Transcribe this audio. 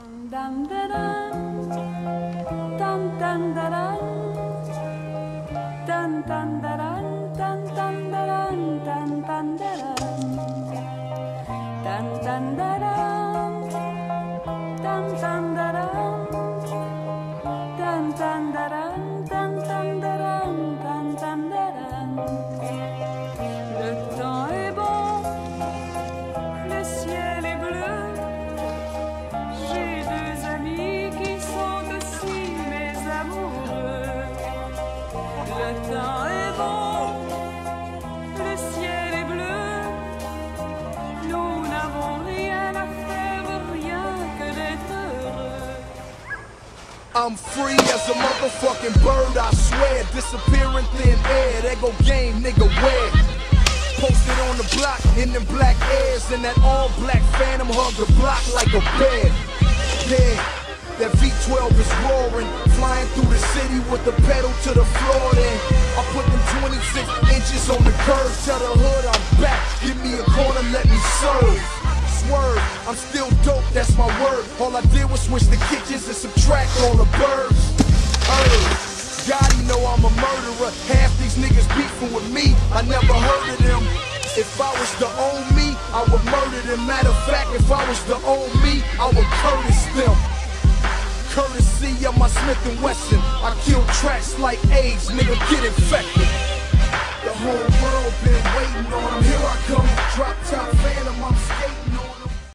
dun dun Temps est bon, le ciel est bleu. Nous n'avons rien à faire, rien que d'être heureux. I'm free as a motherfucking bird, I swear. disappearing thin air, there go game, nigga, where? Posted on the block in them black airs, and that all black phantom hug the block like a bear. Yeah, with the pedal to the floor. Then I put them 26 inches on the curve, tell the hood I'm back. Give me a corner, let me serve. Swerve, I'm still dope, that's my word. All I did was switch the kitchens and subtract all the birds. God, he know I'm a murderer. Half these niggas beefing with me. I never heard of them. If I was to own me, I would murder them. Matter of fact, if I was to own me, I would Curtis them. Of my Smith and Wesson, I kill tracks like AIDS, nigga get infected. The whole world been waiting on him. Here I come, drop